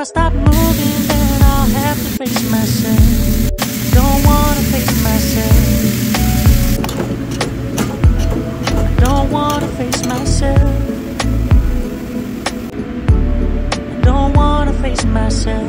I stop moving, then I'll have to face myself. Don't wanna face myself. I don't wanna face myself. I don't wanna face myself.